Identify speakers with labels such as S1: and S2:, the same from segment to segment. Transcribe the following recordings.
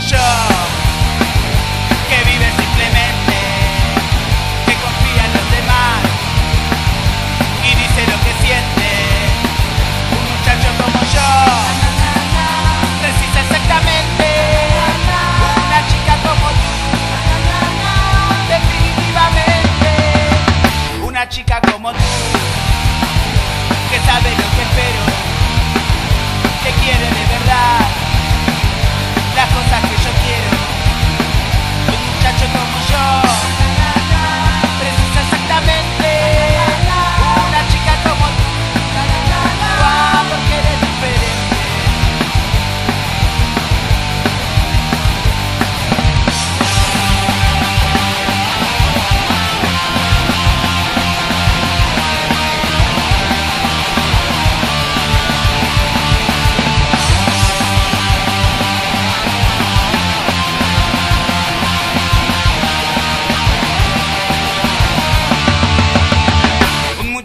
S1: Russia.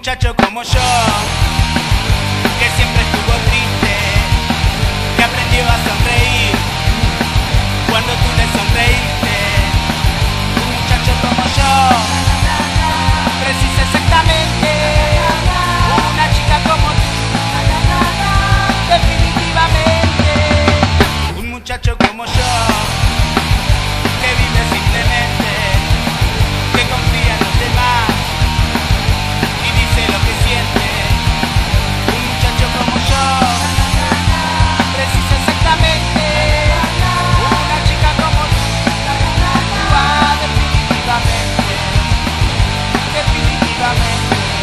S1: Muchacho como yo, Ayúdame